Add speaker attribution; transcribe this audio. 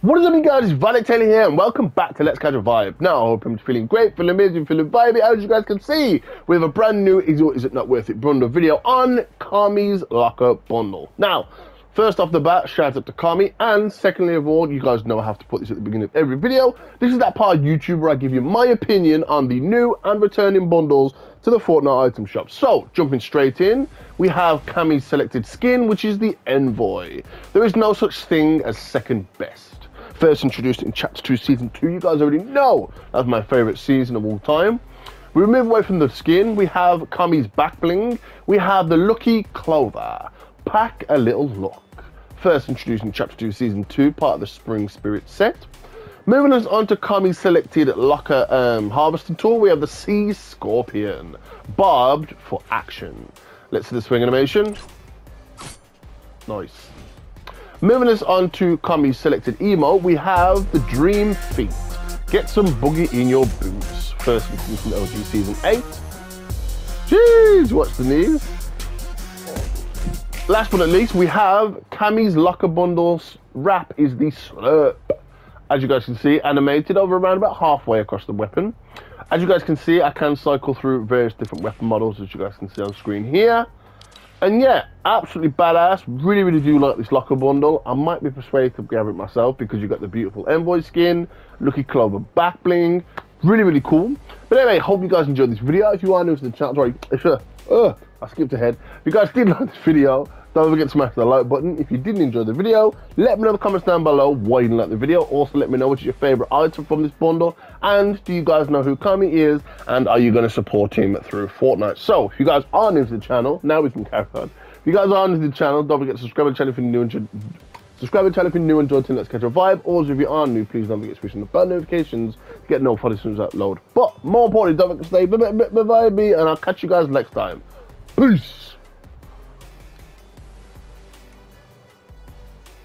Speaker 1: What is up, you guys? It's Violet Taylor here, and welcome back to Let's Catch a Vibe. Now, I hope I'm feeling great, feeling amazing, feeling vibey. As you guys can see, we have a brand new Is It, Not Worth It bundle video on Kami's Locker Bundle. Now, first off the bat, shout out to Kami, and secondly of all, you guys know I have to put this at the beginning of every video. This is that part of YouTube where I give you my opinion on the new and returning bundles to the Fortnite item shop. So, jumping straight in, we have Kami's selected skin, which is the Envoy. There is no such thing as second best first introduced in Chapter 2, Season 2. You guys already know that's my favourite season of all time. We move away from the skin. We have Kami's back bling. We have the Lucky Clover. Pack a little look. First introduced in Chapter 2, Season 2, part of the Spring Spirit set. Moving us on to Kami's selected locker um, harvesting tool, we have the Sea Scorpion, barbed for action. Let's see the swing animation. Nice. Moving us on to Kami's selected emo, we have the Dream Feet. Get some boogie in your boots. First from LG Season 8. Jeez, watch the knees. Last but not least, we have Kami's Locker Bundles wrap is the Slurp. As you guys can see, animated over around about halfway across the weapon. As you guys can see, I can cycle through various different weapon models, as you guys can see on screen here. And yeah, absolutely badass. Really, really do like this locker bundle. I might be persuaded to grab it myself because you've got the beautiful Envoy skin, Lucky Clover back bling. Really, really cool. But anyway, hope you guys enjoyed this video. If you are new to the channel, sorry, if uh, uh, I skipped ahead. If you guys did like this video, don't forget to smash the like button. If you didn't enjoy the video, let me know in the comments down below why you didn't like the video. Also, let me know is your favorite item from this bundle. And do you guys know who Kami is? And are you going to support him through Fortnite? So, if you guys are new to the channel, now we can carry on. If you guys are new to the channel, don't forget to subscribe to the channel if you're new and Subscribe to the channel if you're new and join Let's Catch a Vibe. Also, if you are new, please don't forget to push on the bell notifications to get notified as soon as I upload. But more importantly, don't forget to stay vibey, and I'll catch you guys next time. Peace.